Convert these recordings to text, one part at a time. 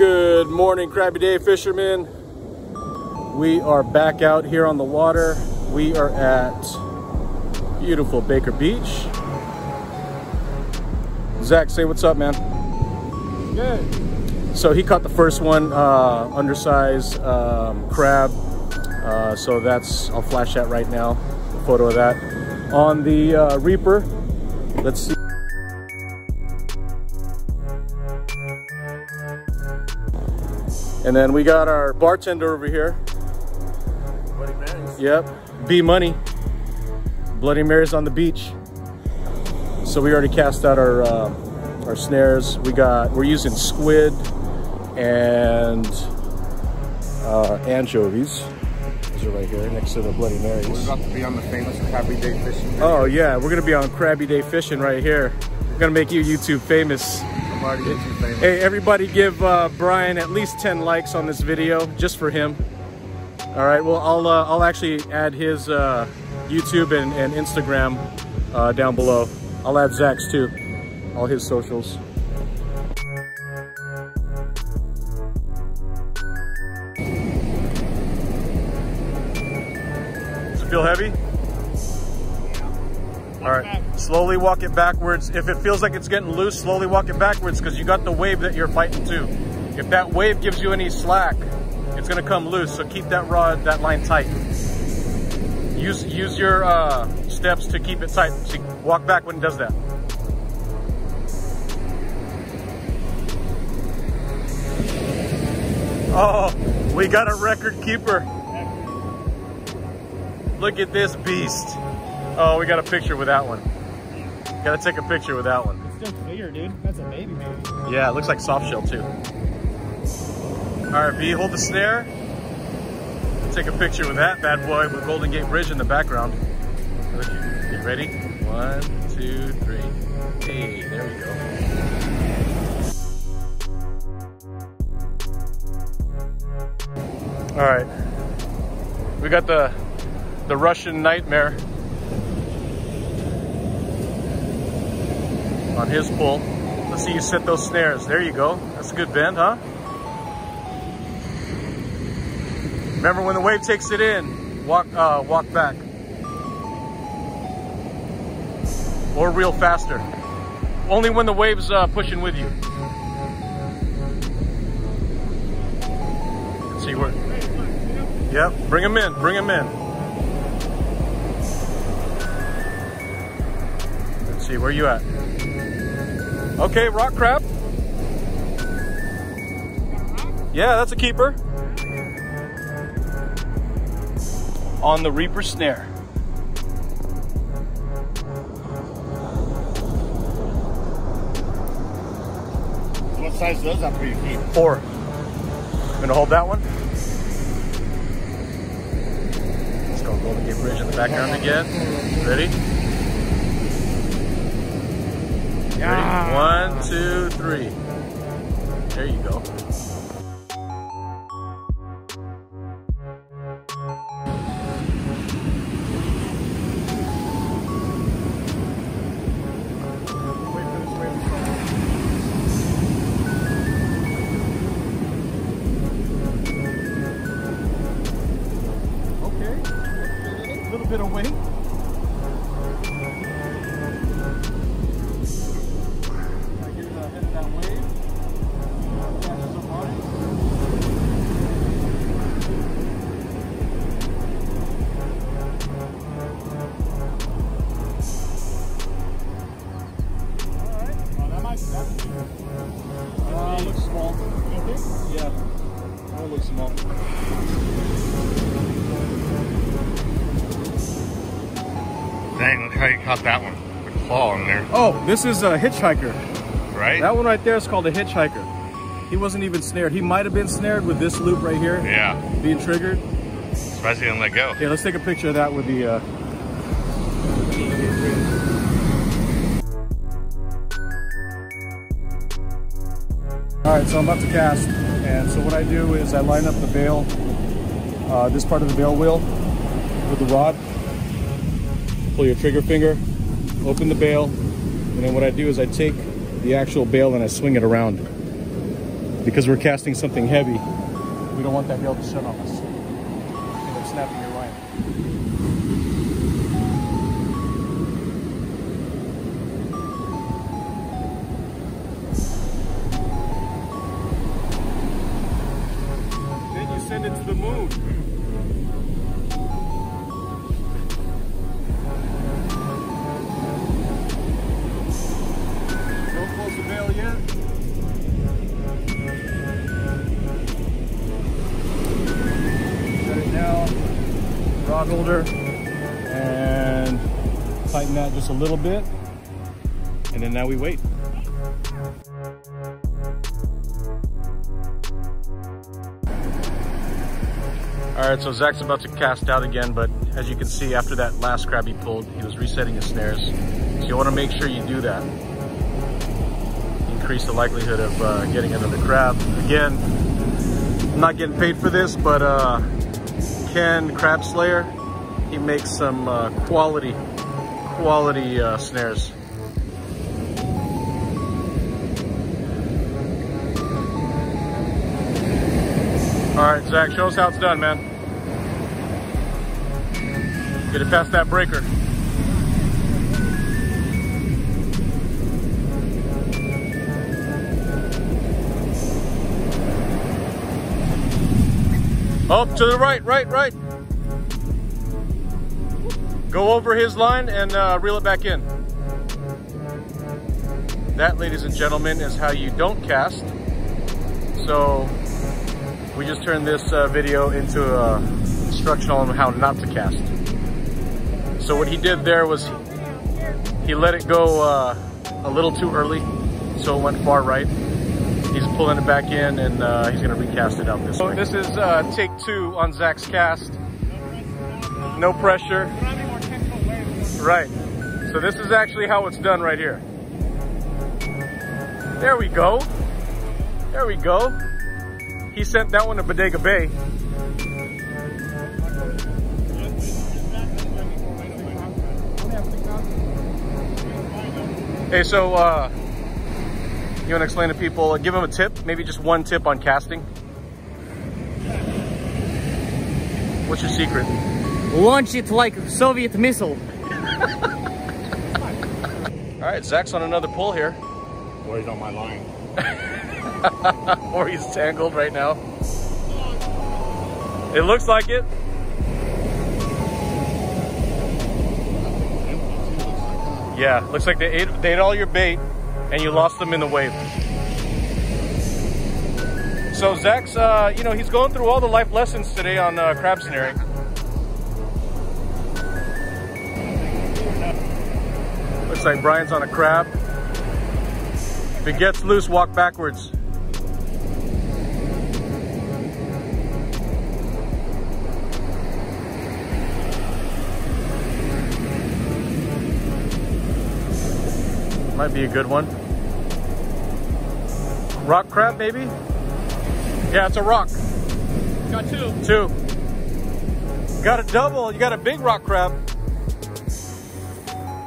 Good morning, Crabby Day fishermen. We are back out here on the water. We are at beautiful Baker Beach. Zach, say what's up, man. Good. So he caught the first one, uh, undersized um, crab. Uh, so that's, I'll flash that right now, a photo of that. On the uh, Reaper, let's see. And then we got our bartender over here. Bloody Marys. Yep, B Money. Bloody Mary's on the beach. So we already cast out our uh, our snares. We got we're using squid and uh, anchovies. These are right here next to the Bloody Marys. We're about to be on the famous Crabby Day fishing. Oh yeah, we're gonna be on Crabby Day fishing right here. We're gonna make you YouTube famous. Hey, everybody give uh, Brian at least 10 likes on this video, just for him. All right, well, I'll, uh, I'll actually add his uh, YouTube and, and Instagram uh, down below. I'll add Zach's too, all his socials. Does it feel heavy? All right, slowly walk it backwards. If it feels like it's getting loose, slowly walk it backwards because you got the wave that you're fighting too. If that wave gives you any slack, it's gonna come loose. So keep that rod, that line tight. Use use your uh, steps to keep it tight. See, walk back when it does that. Oh, we got a record keeper. Look at this beast. Oh, we got a picture with that one. Gotta take a picture with that one. It's still clear, dude. That's a baby baby. Yeah, it looks like soft shell too. All right, B, hold the snare. Take a picture with that bad boy with Golden Gate Bridge in the background. Look, you ready? One, two, three. Hey, there we go. All right, we got the the Russian Nightmare on his pull. Let's see you set those snares. There you go. That's a good bend, huh? Remember when the wave takes it in, walk uh, walk back. Or reel faster. Only when the wave's uh, pushing with you. Let's see where. Yep, bring him in, bring him in. Let's see, where you at? Okay, rock crab. Yeah, that's a keeper. On the Reaper snare. What size does that for you keep? Four. I'm gonna hold that one. Let's go Golden Gate Bridge in the background again. Ready? Ready? One, two, three. There you go. Okay. A little bit of weight. Look how you caught that one. The claw in there, Oh, this is a hitchhiker. right? That one right there is called a hitchhiker. He wasn't even snared. He might have been snared with this loop right here yeah. being triggered. He didn't let go. Yeah, let's take a picture of that with the. Uh... All right, so I'm about to cast, and so what I do is I line up the bail, uh, this part of the bail wheel, with the rod. Pull your trigger finger, open the bail, and then what I do is I take the actual bail and I swing it around. because we're casting something heavy, we don't want that reel to shut on us. Snapping rod holder, and tighten that just a little bit. And then now we wait. All right, so Zach's about to cast out again, but as you can see, after that last crab he pulled, he was resetting his snares. So you wanna make sure you do that. Increase the likelihood of uh, getting another crab. Again, I'm not getting paid for this, but uh, Ken Crab Slayer, he makes some uh, quality, quality uh, snares. All right, Zach, show us how it's done, man. Get it past that breaker. Up to the right, right, right. Go over his line and uh, reel it back in. That, ladies and gentlemen, is how you don't cast. So we just turned this uh, video into a instructional on how not to cast. So what he did there was he let it go uh, a little too early, so it went far right. He's pulling it back in and uh, he's gonna recast it out this way. This is uh, take two on Zach's cast. No pressure. Right. So this is actually how it's done right here. There we go. There we go. He sent that one to Bodega Bay. Hey, so uh, you want to explain to people, give them a tip, maybe just one tip on casting? What's your secret? Launch it like a Soviet missile. All right, Zach's on another pull here. Boy, he's on my line. or he's tangled right now. It looks like it. Yeah, looks like they ate, they ate all your bait and you lost them in the wave. So Zach's, uh, you know, he's going through all the life lessons today on uh, crab snaring. Looks like Brian's on a crab. If it gets loose, walk backwards. Might be a good one. Rock crab, maybe? Yeah, it's a rock. Got two. Two. Got a double. You got a big rock crab.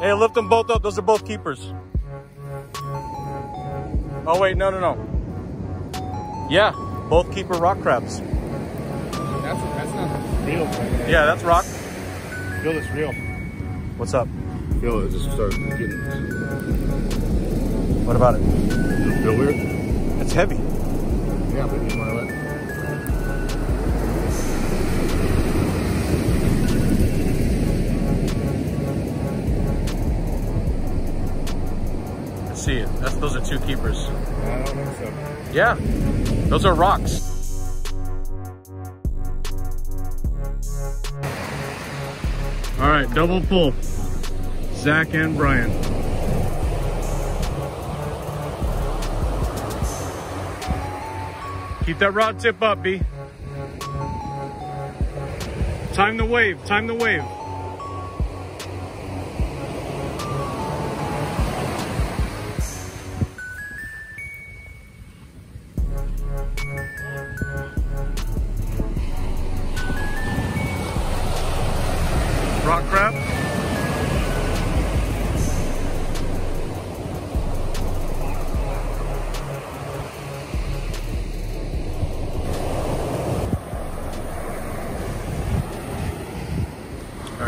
Hey, lift them both up. Those are both keepers. Oh, wait. No, no, no. Yeah, both keeper rock crabs. That's, that's not real. man. Yeah, that's rock. Feel this real. What's up? Feel it just start getting. What about it? Does it feel weird? It's heavy. Yeah, but you want to let. I see it. That's, those are two keepers. I don't think so. Yeah, those are rocks. All right, double pull. Zach and Brian. Keep that rod tip up, B. Time the wave, time the wave.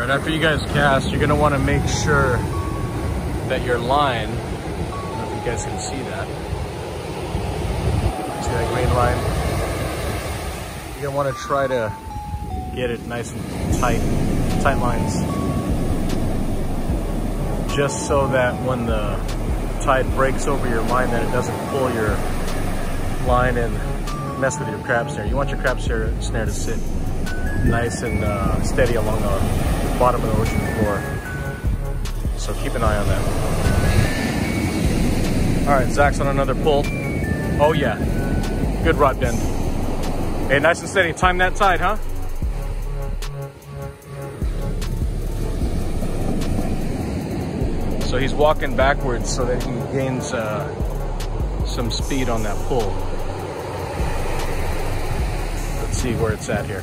After you guys cast, you're gonna wanna make sure that your line, I don't know if you guys can see that. See that green line? You're gonna wanna try to get it nice and tight, tight lines. Just so that when the tide breaks over your line that it doesn't pull your line and mess with your crab snare. You want your crab snare, snare to sit nice and uh, steady along the bottom of the ocean floor. So keep an eye on that. All right, Zach's on another pull. Oh yeah, good rod bend. Hey, nice and steady. Time that tide, huh? So he's walking backwards so that he gains uh, some speed on that pull. Let's see where it's at here.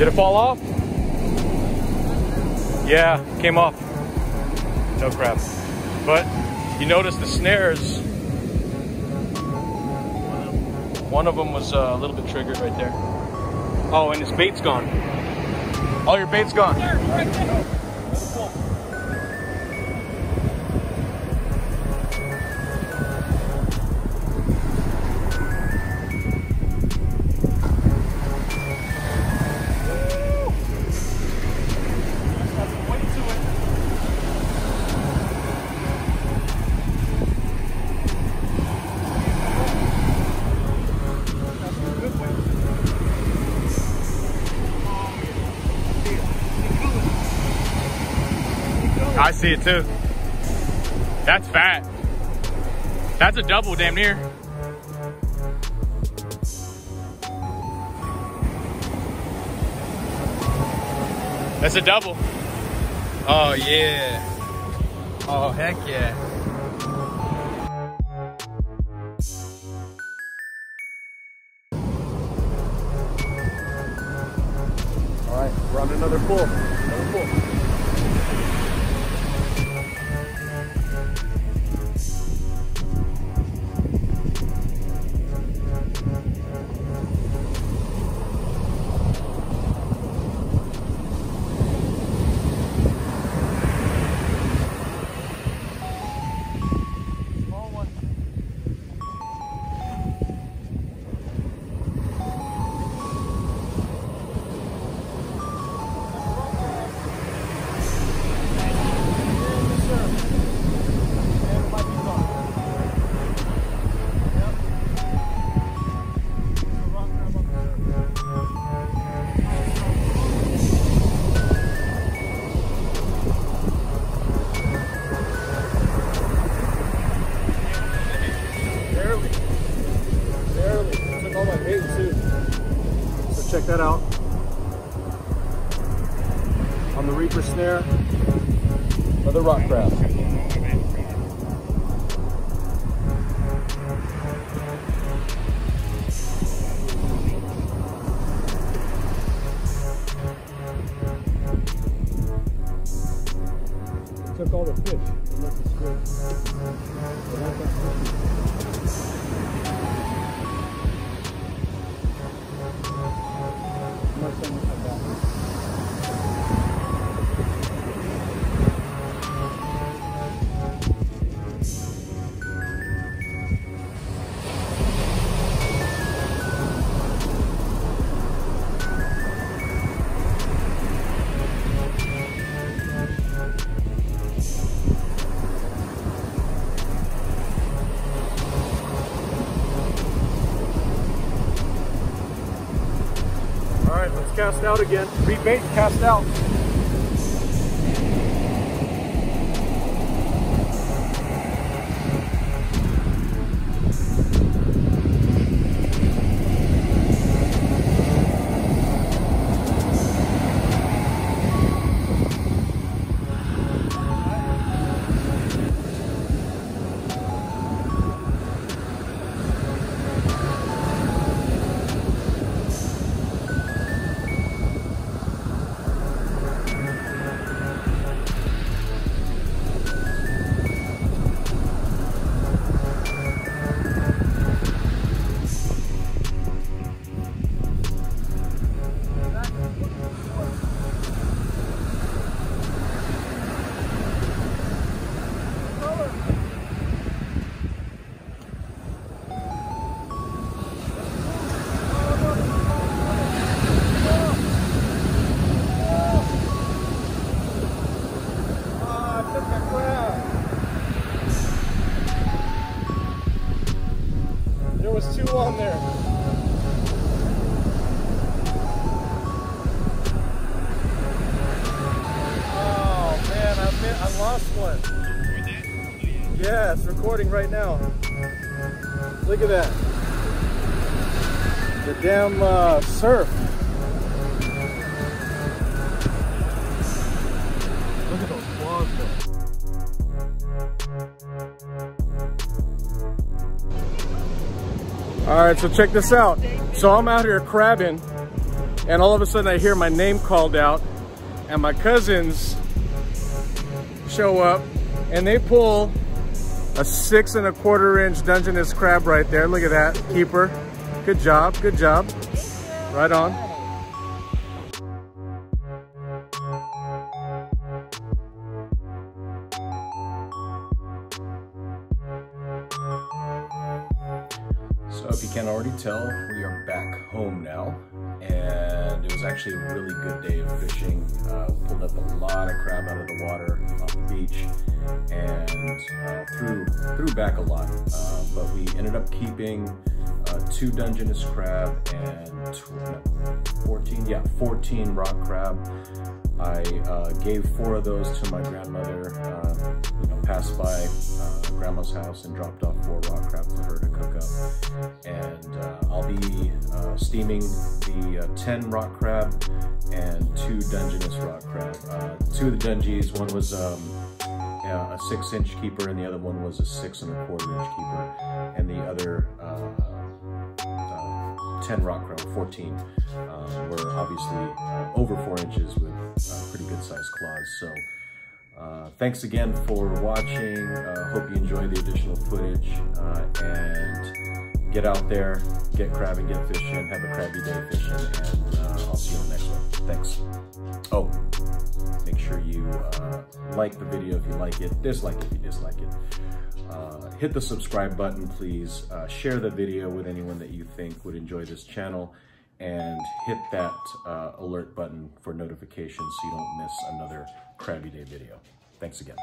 Did it fall off? Yeah, came off. No crap. But you notice the snares, one of them was uh, a little bit triggered right there. Oh, and his bait's gone. All your bait's gone. I see it too. That's fat. That's a double damn near. That's a double. Oh yeah. Oh heck yeah. All right, we're on another pull. Another pull. Took all the fish. Unless it's good. Cast out again. Rebait, cast out. Yeah, it's recording right now. Look at that. The damn uh, surf. Look at those claws though. All right, so check this out. So I'm out here crabbing and all of a sudden I hear my name called out and my cousins show up and they pull a six and a quarter inch Dungeness crab right there. Look at that, keeper. Good job, good job. Right on. So if you can't already tell, we are back home now. Was actually a really good day of fishing. Uh, pulled up a lot of crab out of the water off the beach and uh, threw, threw back a lot. Uh, but we ended up keeping uh, two Dungeness crab and tw- no, 14, yeah, 14 rock crab. I uh, gave four of those to my grandmother, uh, you know, passed by uh, grandma's house and dropped off four rock crab for her to cook up. And uh, I'll be uh, steaming the uh, 10 rock crab and two Dungeness rock crab. Two of the Dungies, one was um, a six inch keeper and the other one was a six and a quarter inch keeper. And the other uh, uh, 10 rock crab, 14, uh, were obviously over four inches with uh, pretty good sized claws. So uh, thanks again for watching. Uh, hope you enjoy the additional footage uh, and get out there, get crabbing, get fishing, have a crabby day fishing, and uh, I'll see you on the next one. Thanks. Oh, make sure you uh, like the video if you like it, dislike it if you dislike it. Uh, hit the subscribe button, please. Uh, share the video with anyone that you think would enjoy this channel and hit that uh, alert button for notifications so you don't miss another Crabby Day video. Thanks again.